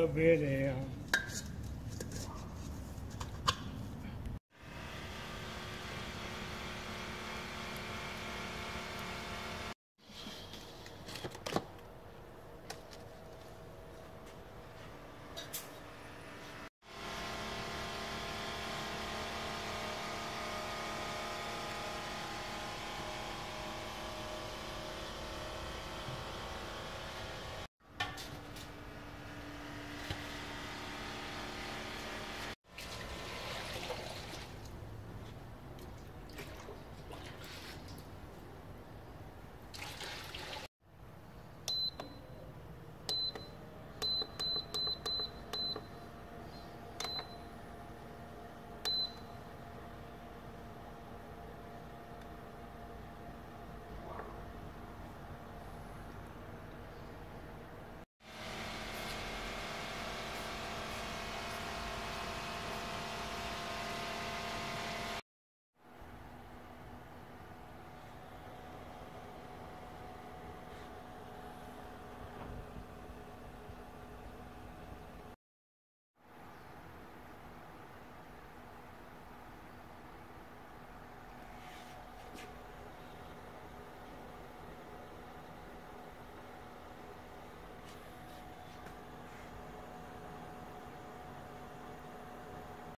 abelha.